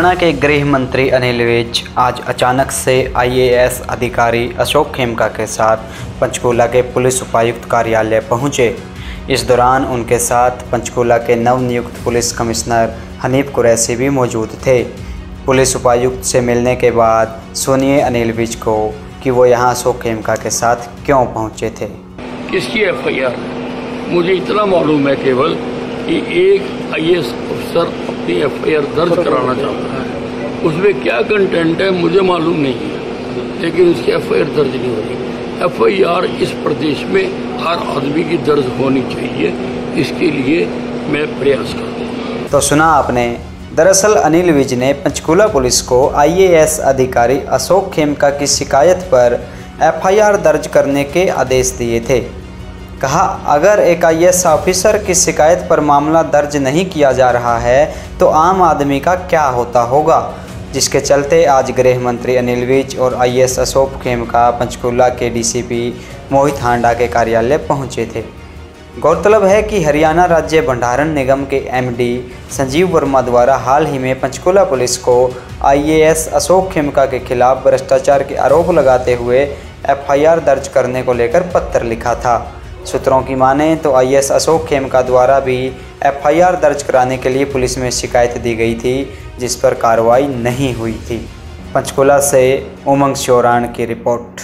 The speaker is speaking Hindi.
हरियाणा के गृह मंत्री अनिल विज आज अचानक से आईएएस अधिकारी अशोक खेमका के साथ पंचकूला के पुलिस उपायुक्त कार्यालय पहुँचे। इस दौरान उनके साथ पंचकूला के नवनियुक्त पुलिस कमिश्नर हनीफ कुरैसी भी मौजूद थे। पुलिस उपायुक्त से मिलने के बाद सुनिए अनिल विज को कि वो यहाँ अशोक खेमका के साथ क्यों पहुँचे थे। किसकी एफ़ आई आर मुझे इतना मालूम है केवल कि एक आई अफसर अपनी एफ़ आई आर दर्ज कराना चाहता है उसमें क्या कंटेंट है, मुझे मालूम नहीं लेकिन उसकी एफ़ आई आर दर्ज नहीं हो रही एफ़ आई आर इस प्रदेश में हर आदमी की दर्ज होनी चाहिए। इसके लिए मैं प्रयास करता हूँ। तो सुना आपने, दरअसल अनिल विज ने पंचकूला पुलिस को आईएएस अधिकारी अशोक खेमका की शिकायत पर एफआईआर दर्ज करने के आदेश दिए थे। कहा, अगर एक आई ऑफिसर की शिकायत पर मामला दर्ज नहीं किया जा रहा है तो आम आदमी का क्या होता होगा? जिसके चलते आज गृह मंत्री अनिल विज और आईएएस अशोक खेमका पंचकूला के डीसीपी मोहित हांडा के कार्यालय पहुँचे थे। गौरतलब है कि हरियाणा राज्य भंडारण निगम के एमडी संजीव वर्मा द्वारा हाल ही में पंचकूला पुलिस को आईएएस अशोक खेमका के खिलाफ भ्रष्टाचार के आरोप लगाते हुए एफआईआर दर्ज करने को लेकर पत्र लिखा था। सूत्रों की माने तो आईएएस अशोक खेमका द्वारा भी एफआईआर दर्ज कराने के लिए पुलिस में शिकायत दी गई थी, जिस पर कार्रवाई नहीं हुई थी। पंचकुला से उमंग चौरान की रिपोर्ट।